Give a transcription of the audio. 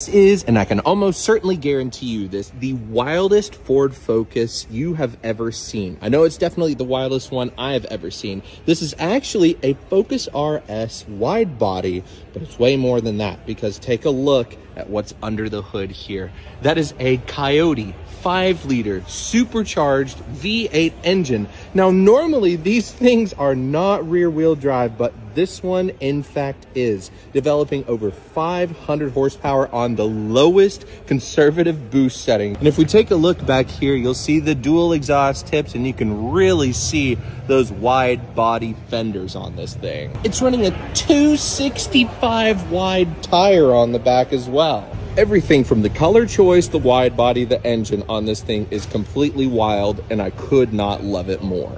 This is, and I can almost certainly guarantee you this, the wildest Ford Focus you have ever seen. I know it's definitely the wildest one I have ever seen. This is actually a Focus RS wide body, but it's way more than that because take a look at what's under the hood here. That is a Coyote 5 liter supercharged V8 engine. Now, normally these things are not rear wheel drive, but this one in fact is developing over 500 horsepower on the lowest conservative boost setting. And if we take a look back here, you'll see the dual exhaust tips and you can really see those wide body fenders on this thing. It's running a 265 wide tire on the back as well everything from the color choice, the wide body, the engine on this thing is completely wild, and I could not love it more.